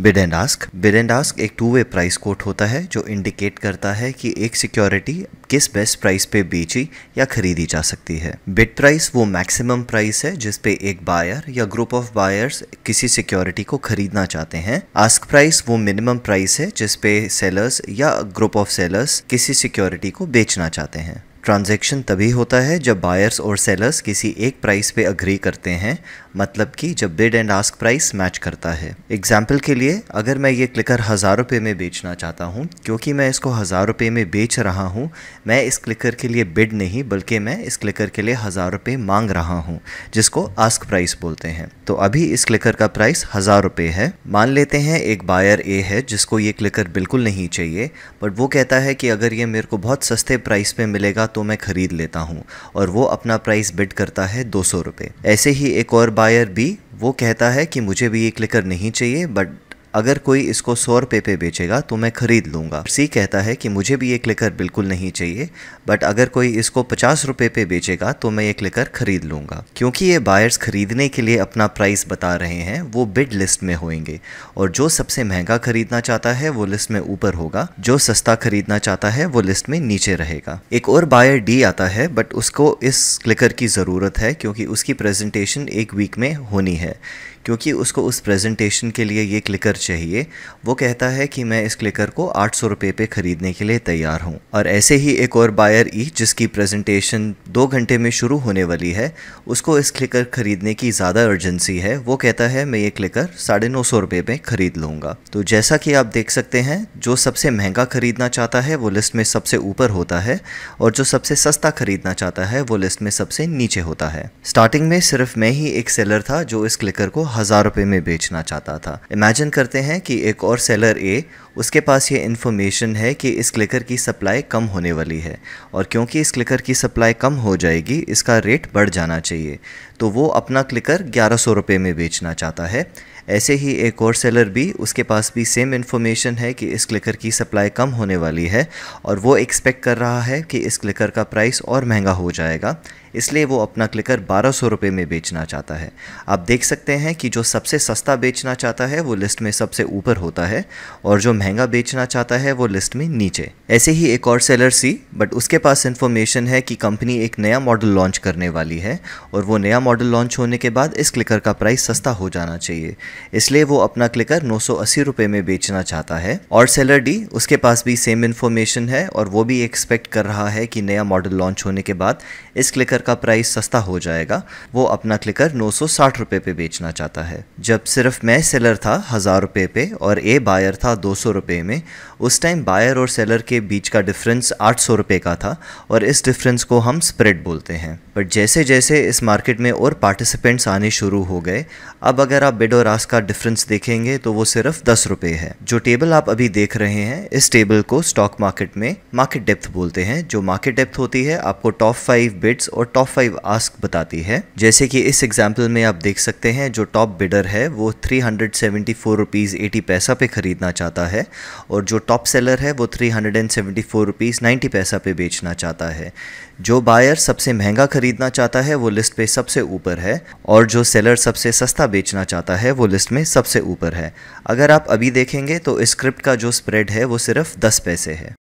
Bid and ask bid and ask एक two way price quote होता है, जो इंडिकेट करता है कि एक सिक्योरिटी किस बेस्ट प्राइस पे बेची या खरीदी जा सकती है। बिड प्राइस वो मैक्सिमम प्राइस है, जिस पे एक बायर या ग्रुप ऑफ़ बायर्स किसी सिक्योरिटी को खरीदना चाहते हैं। आस्क प्राइस वो मिनिमम प्राइस है, जिस पे सेलर्स या ग्रुप ऑफ़ सेलर्स किसी सिक्योरिटी को बेचना चाहते हैं। ट्रांजैक्शन तभी होता है जब बायर्स और सेलर्स किसी एक प्राइस पे अग्री करते हैं मतलब कि जब bid and ask price match करता है। एग्ज़ाम्पल के लिए, अगर मैं ये क्लिकर हज़ार रुपये में बेचना चाहता हूँ, क्योंकि मैं इसको हज़ार रुपये में बेच रहा हूँ, मैं इस क्लिकर के लिए बिड नहीं, बल्कि मैं इस क्लिकर के लिए हज़ार रुपये मांग रहा हूँ, जिसको आस्क प्राइस बोलते हैं। तो अभी इस क्लिकर का प्राइस हज़ार रुपये है। मान लेते हैं एक बायर ए है, जिसको ये क्लिकर बिल्कुल नहीं चाहिए बट वो कहता है कि अगर ये मेरे को बहुत सस्ते प्राइस पे मिलेगा तो मैं ख़रीद लेता हूँ, और वो अपना प्राइस बिड करता है दो सौ ऐसे ही एक और बायर भी वो कहता है कि मुझे भी ये क्लिकर नहीं चाहिए बट अगर कोई इसको सौ रुपये पे बेचेगा तो मैं ख़रीद लूँगा। सी कहता है कि मुझे भी ये क्लिकर बिल्कुल नहीं चाहिए बट अगर कोई इसको पचास रुपये पे बेचेगा तो मैं ये क्लिकर ख़रीद लूँगा। क्योंकि ये बायर्स ख़रीदने के लिए अपना प्राइस बता रहे हैं, वो बिड लिस्ट में होंगे। और जो सबसे महँगा ख़रीदना चाहता है, वो लिस्ट में ऊपर होगा। जो सस्ता ख़रीदना चाहता है, वो लिस्ट में नीचे रहेगा। एक और बायर डी आता है बट उसको इस क्लिकर की ज़रूरत है, क्योंकि उसकी प्रेजेंटेशन एक वीक में होनी है। क्योंकि उसको उस प्रेजेंटेशन के लिए ये क्लिकर चाहिए। वो कहता है कि मैं इस क्लिकर को आठ सौ रुपये पे ख़रीदने के लिए तैयार हूँ। और ऐसे ही एक और बायर ई, जिसकी प्रेजेंटेशन दो घंटे में शुरू होने वाली है, उसको इस क्लिकर ख़रीदने की ज़्यादा अर्जेंसी है। वो कहता है, मैं ये क्लिकर साढ़े नौ सौ रुपये में ख़रीद लूँगा। तो जैसा कि आप देख सकते हैं, जो सबसे महँगा ख़रीदना चाहता है, वो लिस्ट में सबसे ऊपर होता है, और जो सबसे सस्ता ख़रीदना चाहता है, वो लिस्ट में सबसे नीचे होता है। स्टार्टिंग में सिर्फ़ मैं ही एक सेलर था, जो इस क्लिकर को हज़ार रुपये में बेचना चाहता था। इमेजिन करते हैं कि एक और सेलर ए उसके पास ये इन्फॉर्मेशन है कि इस क्लिकर की सप्लाई कम होने वाली है और क्योंकि इस क्लिकर की सप्लाई कम हो जाएगी, इसका रेट बढ़ जाना चाहिए। तो वो अपना क्लिकर ग्यारह सौ रुपये में बेचना चाहता है। ऐसे ही एक और सेलर भी, उसके पास भी सेम इन्फॉर्मेशन है कि इस क्लिकर की सप्लाई कम होने वाली है और वो एक्सपेक्ट कर रहा है कि इस क्लिकर का प्राइस और महँगा हो जाएगा। इसलिए वो अपना क्लिकर बारह सौ रुपये में बेचना चाहता है। आप देख सकते हैं कि जो सबसे सस्ता बेचना चाहता है, वो लिस्ट में सबसे ऊपर होता है और जो महँगा बेचना चाहता है, वो लिस्ट में नीचे। ऐसे ही एक और सेलर सी बट उसके पास इन्फॉर्मेशन है कि कंपनी एक नया मॉडल लॉन्च करने वाली है और वो नया मॉडल लॉन्च होने के बाद इस क्लिकर का प्राइस सस्ता हो जाना चाहिए। इसलिए वो अपना क्लिकर नौ सौ में बेचना चाहता है। और सेलर डी उसके पास भी सेम इन्फॉर्मेशन है और वो भी एक्सपेक्ट कर रहा है कि नया मॉडल लॉन्च होने के बाद इस क्लिकर का प्राइस सस्ता हो जाएगा। वो अपना क्लिकर नौ सौ पे बेचना चाहता है। जब सिर्फ़ मैं सेलर था हज़ार रुपये पे और ए बायर था दो सौ रुपये में, उस टाइम बायर और सेलर के बीच का डिफरेंस आठ सौ रुपये का था और इस डिफरेंस को हम स्प्रेड बोलते हैं। बट जैसे जैसे इस मार्केट में और पार्टिसिपेंट्स आने शुरू हो गए, अब अगर आप बिड और आस का डिफरेंस देखेंगे तो वो सिर्फ़ दस रुपये है। जो टेबल आप अभी देख रहे हैं, इस टेबल को स्टॉक मार्केट में मार्केट डेप्थ बोलते हैं। जो मार्केट डेप्थ होती है, आपको टॉप फाइव बिड्स और टॉप फाइव आस्क बताती है। जैसे कि इस एग्ज़ाम्पल में आप देख सकते हैं, जो टॉप बिडर है, वो three hundred seventy four rupees eighty पैसा पे खरीदना चाहता है और जो टॉप सेलर है, वो three hundred and seventy four rupees ninety पैसा पे बेचना चाहता है। जो बायर सबसे महँगा खरीदना चाहता है, वो लिस्ट पे सबसे ऊपर है और जो सेलर सबसे सस्ता बेचना चाहता है, वो लिस्ट में सबसे ऊपर है। अगर आप अभी देखेंगे तो इस स्क्रिप्ट का जो स्प्रेड है, वो सिर्फ़ दस पैसे है।